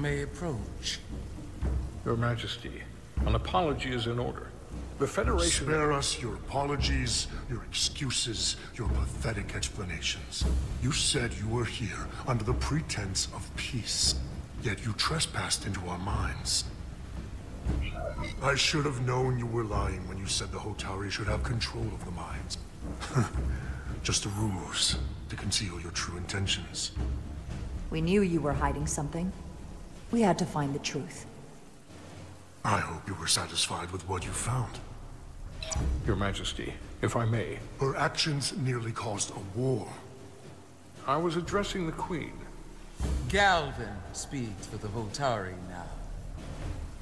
may approach. Your Majesty, an apology is in order. The Federation... Spare us your apologies, your excuses, your pathetic explanations. You said you were here under the pretense of peace, yet you trespassed into our minds. I should have known you were lying when you said the Hotari should have control of the mines. Just a ruse to conceal your true intentions. We knew you were hiding something. We had to find the truth. I hope you were satisfied with what you found. Your Majesty, if I may. Her actions nearly caused a war. I was addressing the Queen. Galvin speaks for the Hotari now.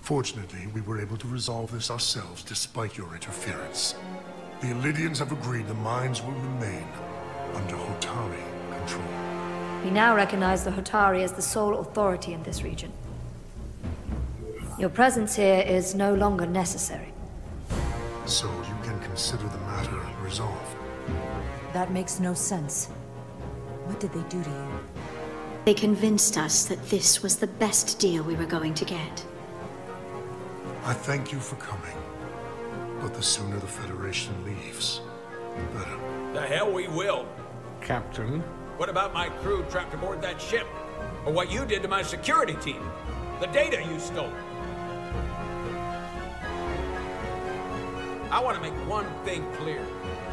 Fortunately, we were able to resolve this ourselves despite your interference. The Alydians have agreed the mines will remain under Hotari control. We now recognize the Hotari as the sole authority in this region. Your presence here is no longer necessary. So you can consider the matter resolved. That makes no sense. What did they do to you? They convinced us that this was the best deal we were going to get. I thank you for coming. But the sooner the Federation leaves, the better. The hell we will. Captain? What about my crew trapped aboard that ship? Or what you did to my security team? The data you stole? I want to make one thing clear.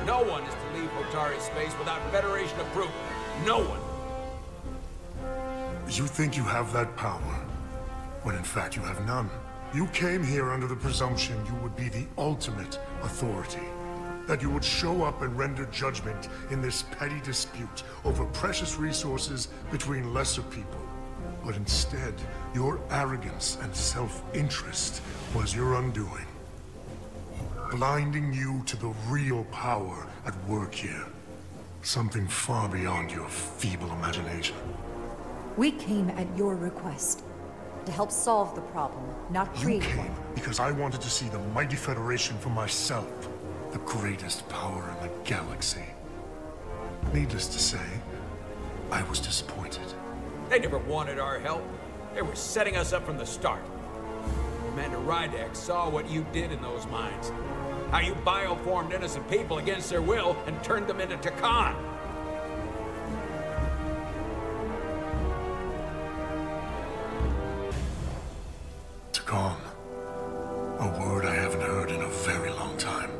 No one is to leave Hotari space without Federation approval. No one. You think you have that power, when in fact you have none. You came here under the presumption you would be the ultimate authority. That you would show up and render judgment in this petty dispute over precious resources between lesser people. But instead, your arrogance and self-interest was your undoing. Blinding you to the real power at work here. Something far beyond your feeble imagination. We came at your request. To help solve the problem, not create You create came one. because I wanted to see the mighty Federation for myself. The greatest power in the galaxy. Needless to say, I was disappointed. They never wanted our help. They were setting us up from the start. Commander Rydek saw what you did in those mines. How you bioformed innocent people against their will and turned them into Tkon. Tkon. A word I haven't heard in a very long time.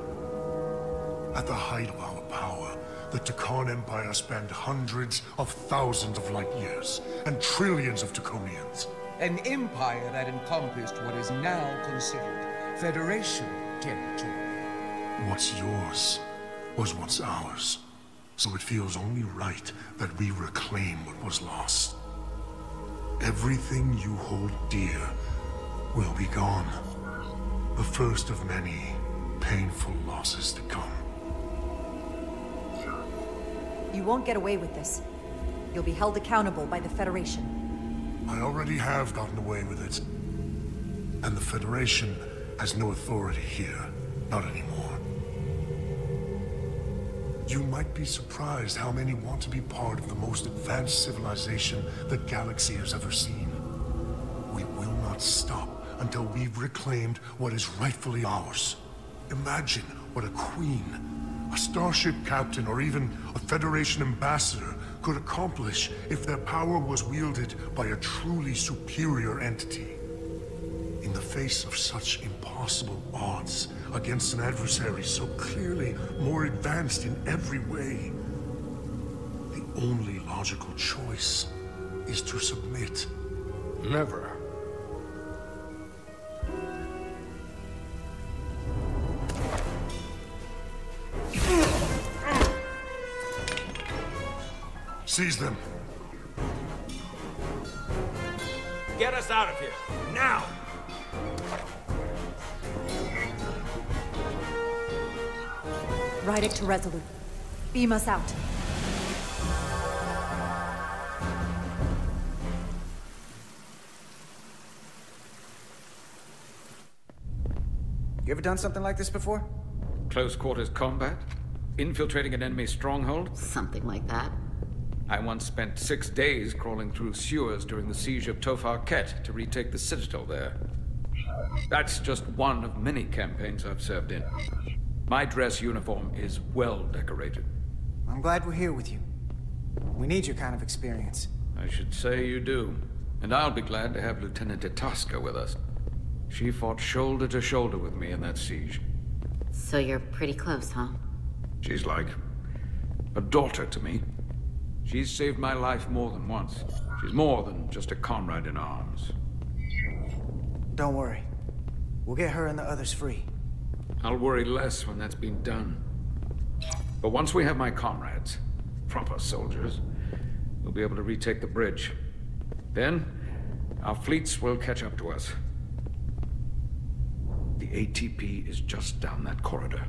At the height of our power, the Tkon Empire spanned hundreds of thousands of light years and trillions of Taconians. An empire that encompassed what is now considered Federation territory. What's yours was once ours. So it feels only right that we reclaim what was lost. Everything you hold dear will be gone. The first of many painful losses to come. You won't get away with this. You'll be held accountable by the Federation. I already have gotten away with it. And the Federation has no authority here. Not anymore. You might be surprised how many want to be part of the most advanced civilization the galaxy has ever seen. We will not stop until we've reclaimed what is rightfully ours. Imagine what a queen, a starship captain, or even a Federation ambassador could accomplish if their power was wielded by a truly superior entity. In the face of such impossible odds against an adversary so clearly more advanced in every way, the only logical choice is to submit. Never. Seize them. Get us out of here. Now! Rydek to Resolute. Beam us out. You ever done something like this before? Close quarters combat? Infiltrating an enemy stronghold? Something like that. I once spent six days crawling through sewers during the siege of Tofar Ket to retake the citadel there. That's just one of many campaigns I've served in. My dress uniform is well decorated. I'm glad we're here with you. We need your kind of experience. I should say you do. And I'll be glad to have Lieutenant Itasca with us. She fought shoulder to shoulder with me in that siege. So you're pretty close, huh? She's like a daughter to me. She's saved my life more than once. She's more than just a comrade in arms. Don't worry. We'll get her and the others free. I'll worry less when that's been done. But once we have my comrades, proper soldiers, we'll be able to retake the bridge. Then, our fleets will catch up to us. The ATP is just down that corridor.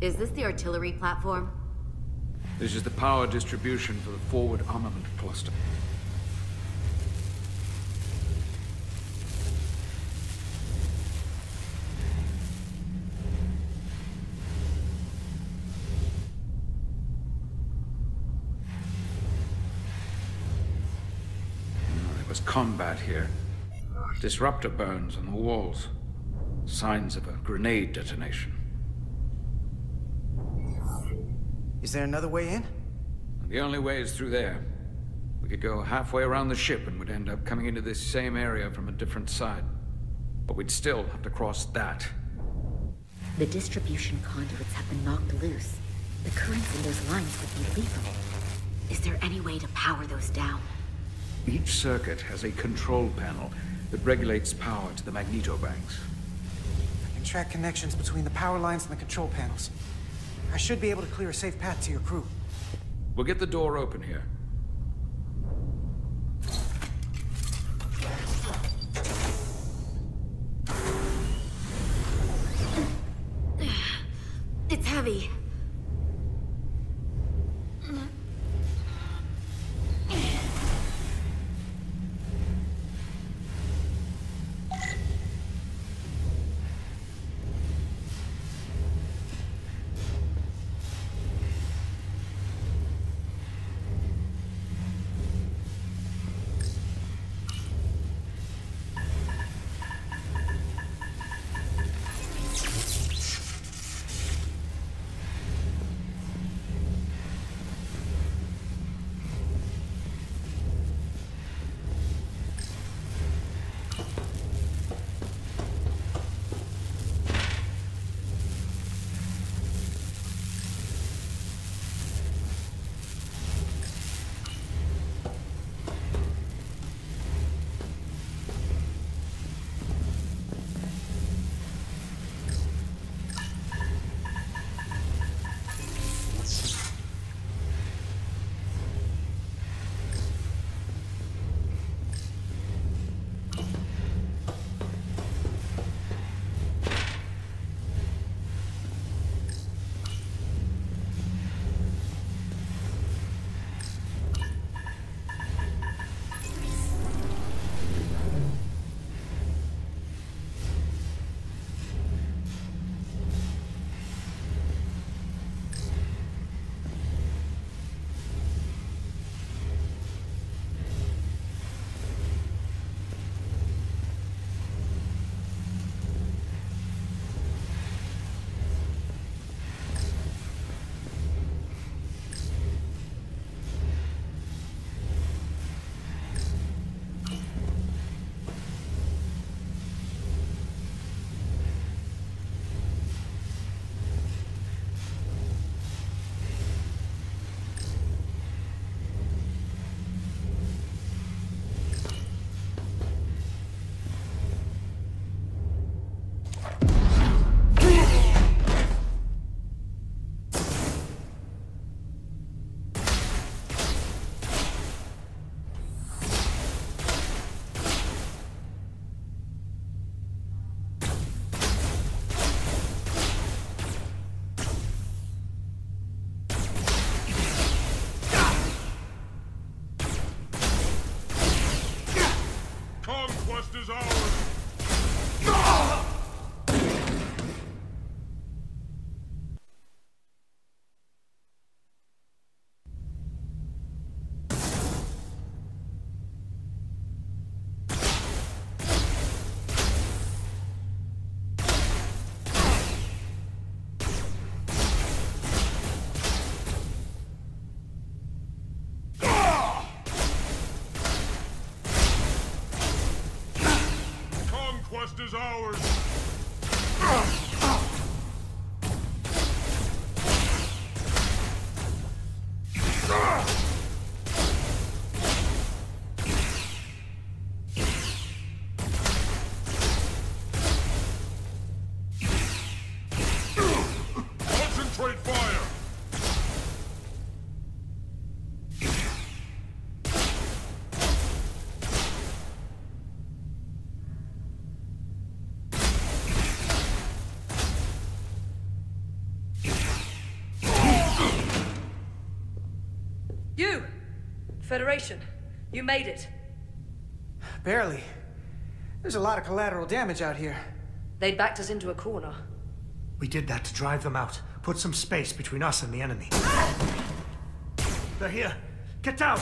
Is this the artillery platform? This is the power distribution for the forward armament cluster. There was combat here. Disruptor burns on the walls. Signs of a grenade detonation. Is there another way in? The only way is through there. We could go halfway around the ship and would end up coming into this same area from a different side. But we'd still have to cross that. The distribution conduits have been knocked loose. The currents in those lines would be lethal. Is there any way to power those down? Each circuit has a control panel that regulates power to the magnetobanks. I can track connections between the power lines and the control panels. Should be able to clear a safe path to your crew. We'll get the door open here. Is ours! Federation, you made it. Barely. There's a lot of collateral damage out here. They backed us into a corner. We did that to drive them out. Put some space between us and the enemy. They're here. Get down!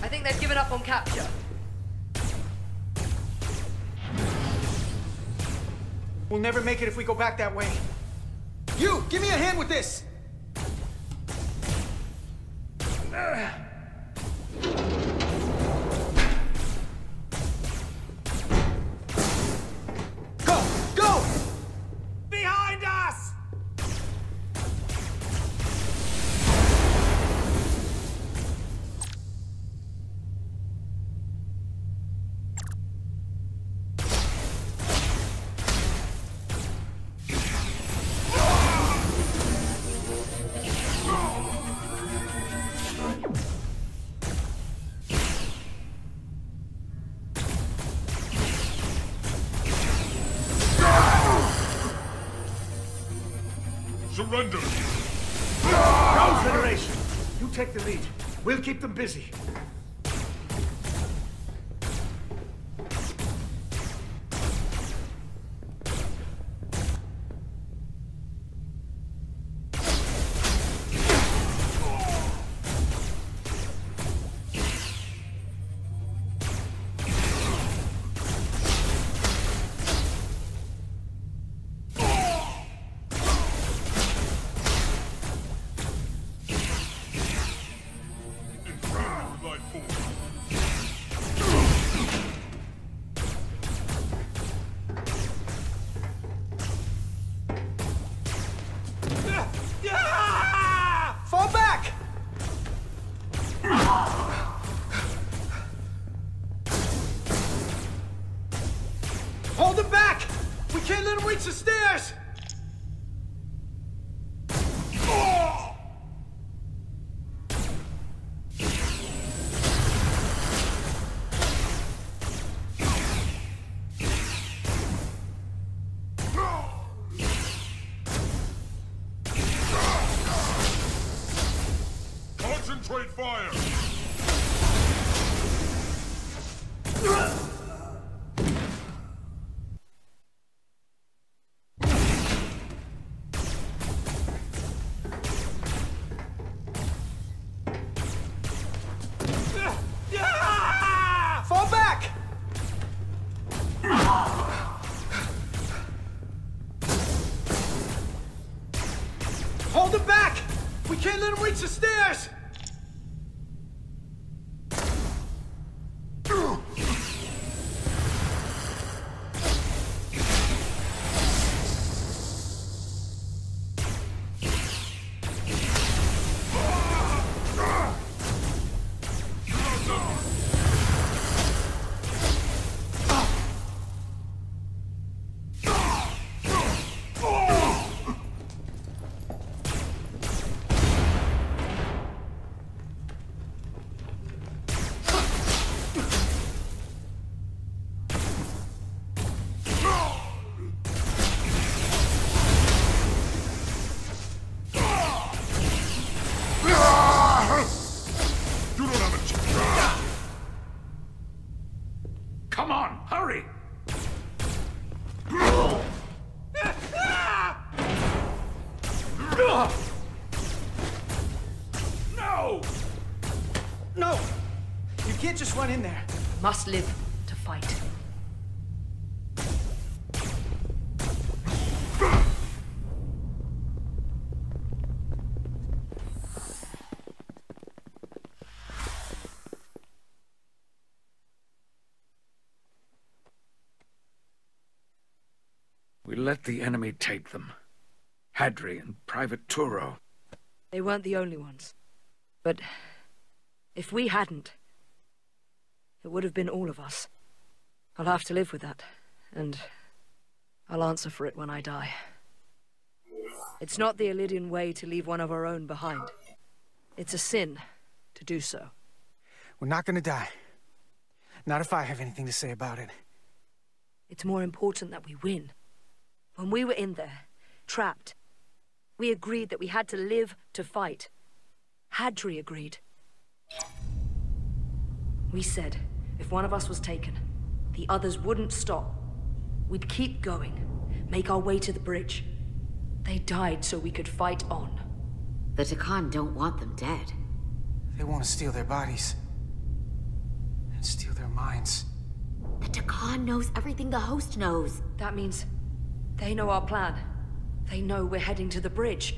I think they've given up on capture. We'll never make it if we go back that way. You, give me a hand with this! Go! Surrender! Go, Federation! You take the lead. We'll keep them busy. Concentrate fire! Must live to fight. We let the enemy take them. Hadri and Private Turo. They weren't the only ones. But if we hadn't, it would have been all of us. I'll have to live with that, and I'll answer for it when I die. It's not the Alydian way to leave one of our own behind. It's a sin to do so. We're not gonna die. Not if I have anything to say about it. It's more important that we win. When we were in there, trapped, we agreed that we had to live to fight. Hadri agreed. We said, if one of us was taken, the others wouldn't stop. We'd keep going, make our way to the bridge. They died so we could fight on. The Tkon don't want them dead. They want to steal their bodies. And steal their minds. The Tkon knows everything the host knows. That means they know our plan. They know we're heading to the bridge.